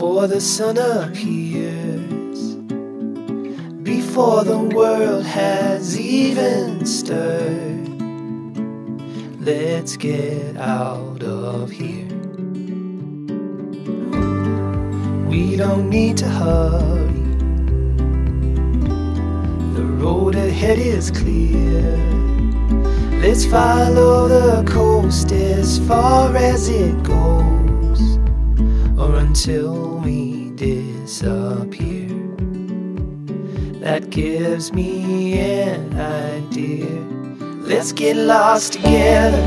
the sun appears, before the world has even stirred. Let's get out of here. We don't need to hurry. The road ahead is clear. Let's follow the coast as far as it goes, or until we disappear. That gives me an idea. Let's get lost together.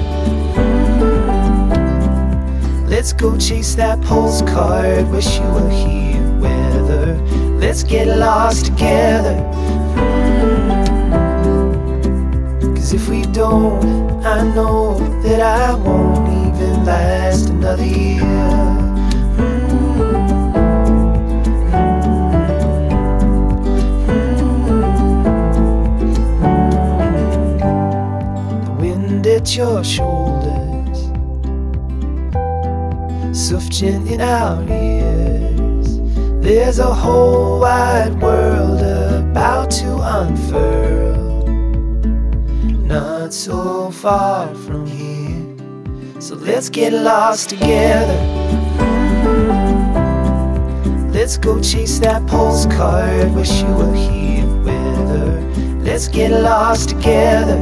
Let's go chase that postcard. Wish you were here, weather. Let's get lost together. Cause if we don't, I know that I won't even last another year. Your shoulders, soft in our ears. There's a whole wide world about to unfurl, not so far from here. So let's get lost together. Let's go chase that postcard. Wish you were here with her. Let's get lost together.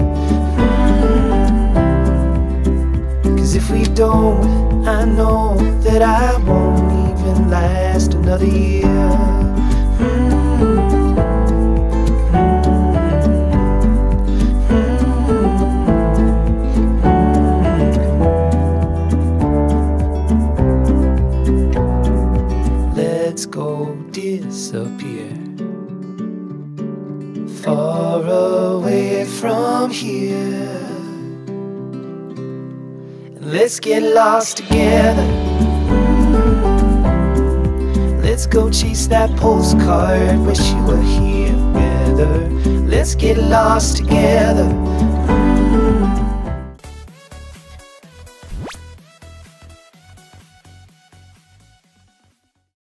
Cause if we don't, I know that I won't even last another year. Let's go disappear far away from here. Let's get lost together. Let's go chase that postcard. Wish you were here her. Let's get lost together.